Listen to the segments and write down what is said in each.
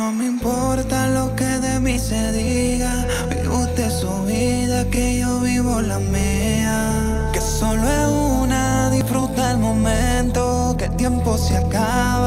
no me importa lo que de mí se diga. Vive usted su vida, que yo vivo la mía. Que solo es una, disfruta el momento. Que el tiempo se acaba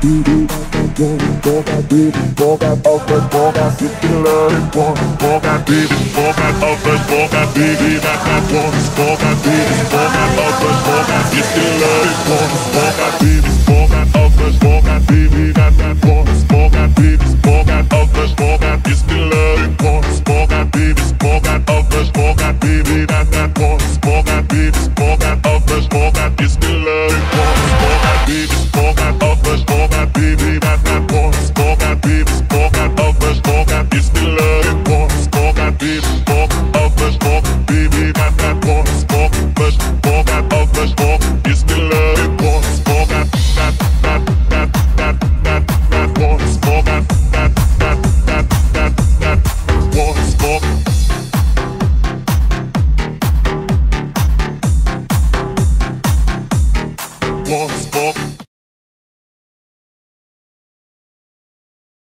Boga baby, boga open, boga city love one, boga baby, boga open, boga baby, that one, boga baby, boga open, boga city love one, boga baby, boga Talk.